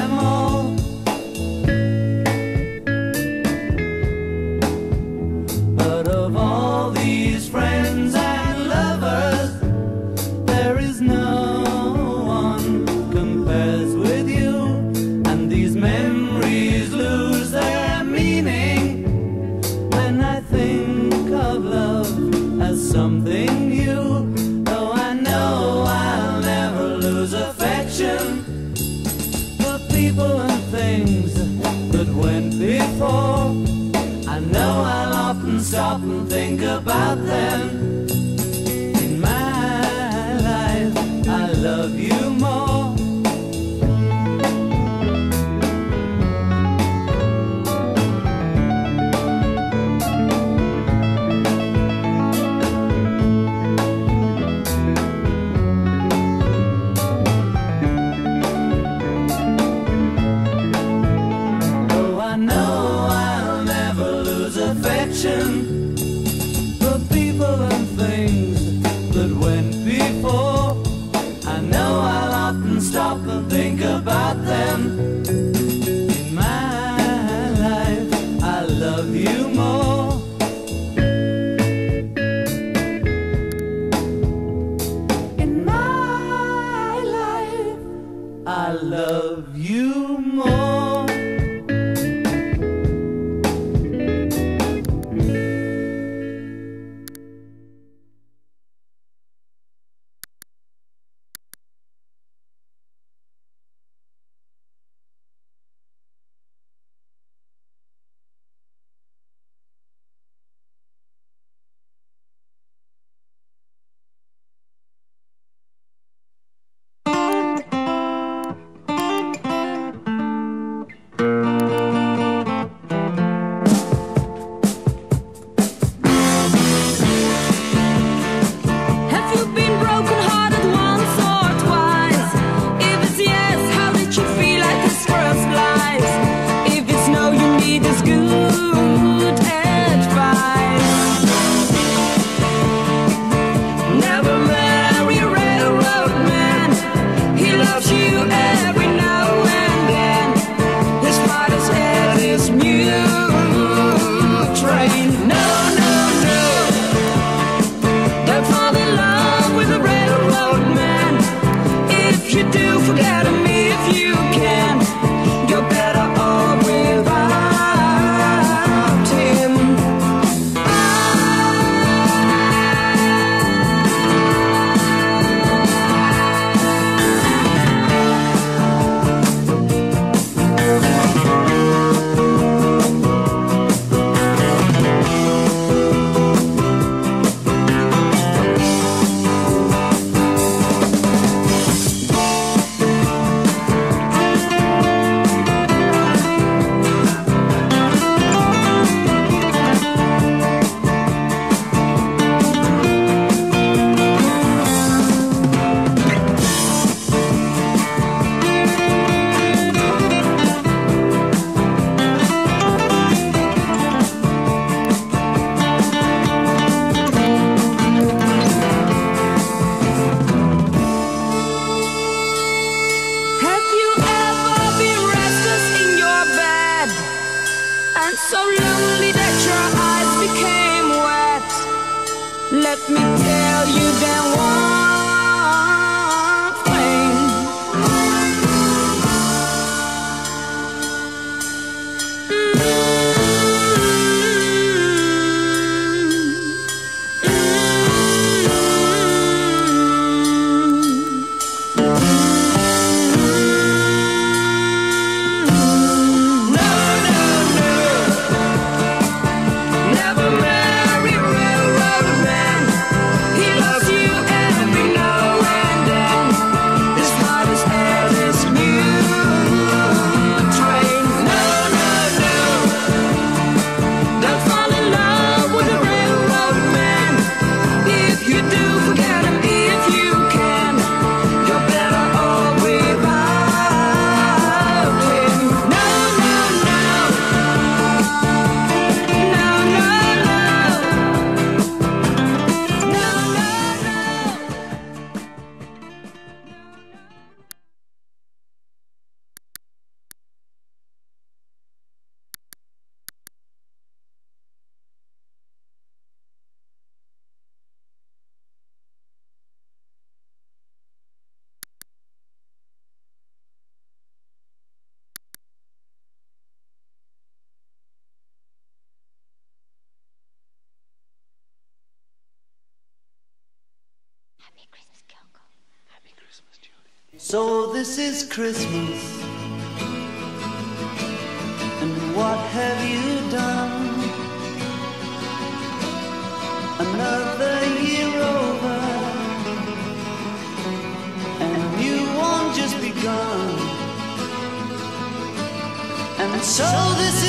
I'm all. doing things that went before. I know I'll often stop and think about them. know I'll never lose affection. weren't so lonely that your eyes became wet. Let me tell you then why. Christmas, Julian. So this is Christmas. And what have you done? Another year over. And you won't just begun. And so this is.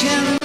Russian